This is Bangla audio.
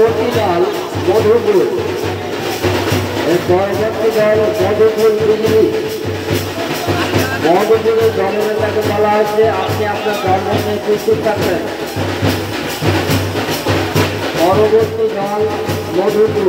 পরবর্তীকাল মধুপুর। এই পরবর্তী মধুপুর দিল্লি। মধুপুরের জননেতাকে বলা হয়েছে, আপনি আপনার ধর্ম নিয়ে প্রস্তুত থাকবেন। পরবর্তী দল মধুপুর।